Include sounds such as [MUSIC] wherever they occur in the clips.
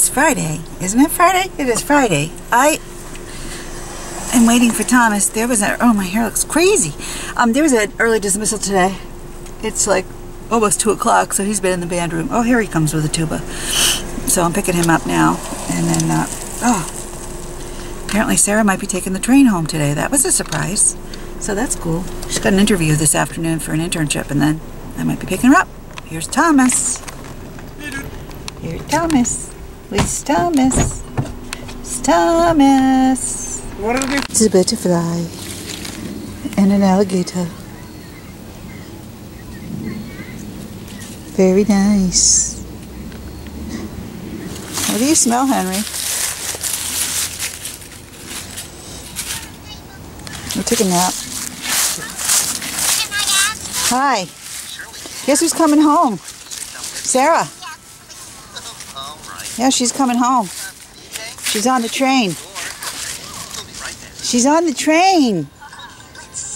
It's Friday. Isn't it Friday? It is Friday. I am waiting for Thomas. There was a, oh, my hair looks crazy. Um, there was an early dismissal today. It's like almost 2 o'clock, so he's been in the band room. Oh, here he comes with a tuba. So I'm picking him up now. And then, uh, oh, apparently Sarah might be taking the train home today. That was a surprise. So that's cool. She's got an interview this afternoon for an internship, and then I might be picking her up. Here's Thomas. Here's Thomas. Where's Thomas? It's Thomas. What are they? It's a butterfly and an alligator. Very nice. What do you smell, Henry? We'll take a nap. Hi. Guess who's coming home? Sarah. Yeah, she's coming home. She's on the train. She's on the train.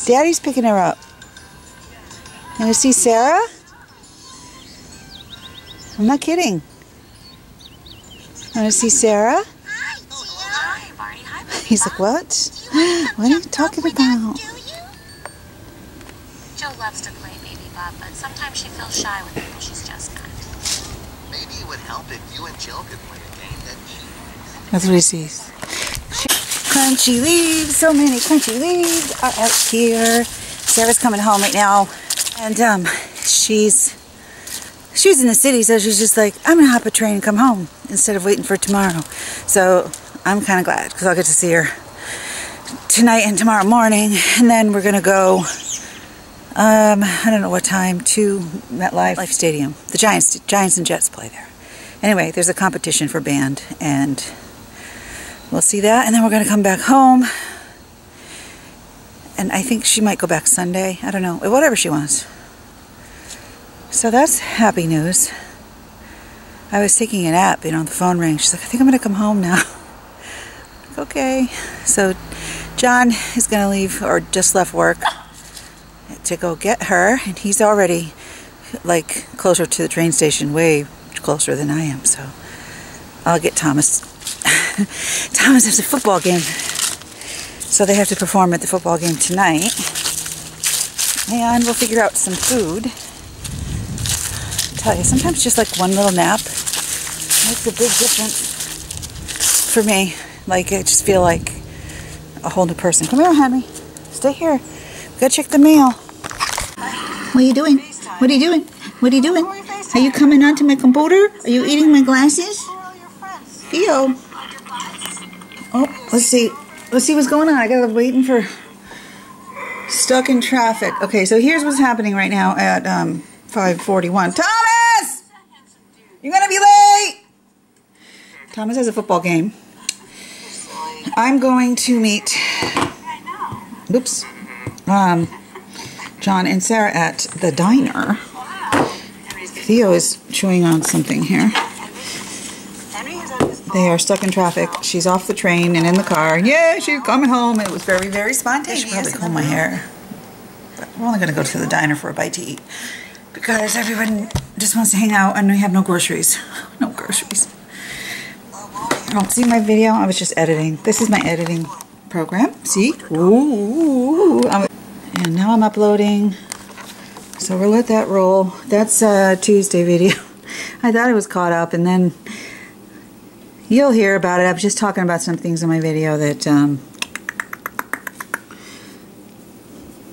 Daddy's picking her up. You Want to see Sarah? I'm not kidding. Want to see Sarah? He's like, what? What are you talking about? Jill loves to play baby Bob, but sometimes she feels shy with people she's just met. Maybe it would help if you and Jill could play a game that That's what he sees. Crunchy leaves, so many crunchy leaves are out here. Sarah's coming home right now, and um, she's in the city, so she's just like, I'm gonna hop a train and come home instead of waiting for tomorrow. So I'm kind of glad because I'll get to see her tonight and tomorrow morning, and then we're gonna go. Um, I don't know what time to MetLife Life Stadium. The Giants, Giants and Jets play there. Anyway, there's a competition for band, and we'll see that, and then we're gonna come back home. And I think she might go back Sunday. I don't know. Whatever she wants. So that's happy news. I was taking a nap, you know, the phone rang. She's like, I think I'm going to come home now. [LAUGHS] Okay. So John is going to leave, or just left work, to go get her. And he's already, like, closer to the train station, way closer than I am. So I'll get Thomas. [LAUGHS] Thomas has a football game. So they have to perform at the football game tonight. And we'll figure out some food. I tell you, sometimes just like one little nap makes a big difference for me. Like I just feel like a whole new person. Come here, honey. Stay here. Go check the mail. What are you doing? What are you doing? What are you doing? Are you coming onto my computer? Are you eating my glasses? Theo. Oh, let's see. Let's see what's going on. I gotta waiting for stuck in traffic. Okay, so here's what's happening right now at um, 541. Thomas! You're gonna be late! Thomas has a football game. I'm going to meet, oops, um, John and Sarah at the diner. Theo is chewing on something here. They are stuck in traffic. She's off the train and in the car. Yeah, she's coming home. It was very, very spontaneous. I should probably comb my hair. But we're only going to go to the diner for a bite to eat. Because everyone just wants to hang out and we have no groceries. [LAUGHS] No groceries. Don't see my video? I was just editing. This is my editing program. See? Ooh. I'm- and now I'm uploading. So we'll let that roll. That's a Tuesday video. [LAUGHS] I thought I was caught up and then you'll hear about it. I was just talking about some things in my video that, um,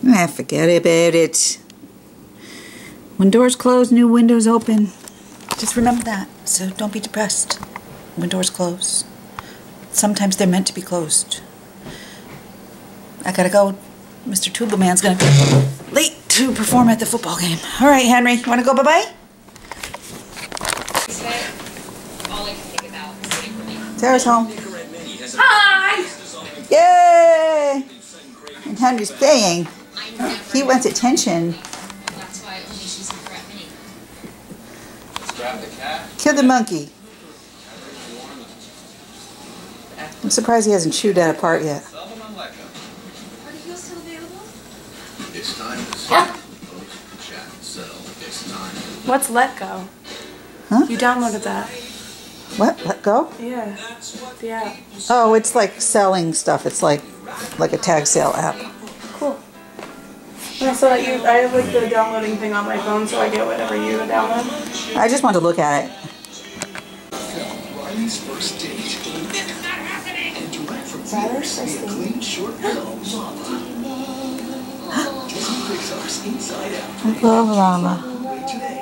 ah, forget about it. When doors close, new windows open. Just remember that. So don't be depressed when doors close. Sometimes they're meant to be closed. I gotta go. Mr. Tuba Man's gonna be late to perform at the football game. All right, Henry, you wanna go bye-bye? all I can think about is sitting for me. Sarah's home. Hi! Yay! And Henry's playing. He wants attention. That's why only she's a threat mini. Kill the monkey. I'm surprised he hasn't chewed that apart yet. Are the heels still available? It's time to start post chat. So it's time. What's Let Go? Huh? You downloaded that. What? Let go? Yeah. The app. Oh, it's like selling stuff. It's like like a tag sale app. Cool. I saw that you. I have like the downloading thing on my phone, so I get whatever you download. I just wanted to look at it. Riley's first date. And direct from Riley's theaters first via date. clean short film Mama. Disney Pixar's Inside Out. Love Lala. Today.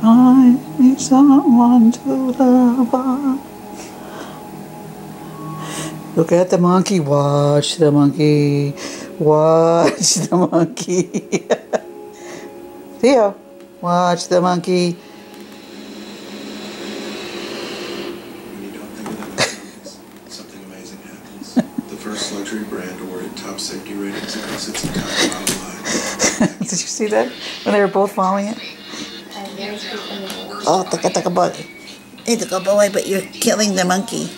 Find me someone to love. Look at the monkey. Watch the monkey. Watch the monkey. [LAUGHS] Theo, watch the monkey. When you don't think of them as monkeys, something amazing happens. The first luxury brand awarded top safety ratings because its entire bottom line. [LAUGHS] Did you see that when they were both following it? Oh, take a take a boy. Take a boy, but you're killing the monkey.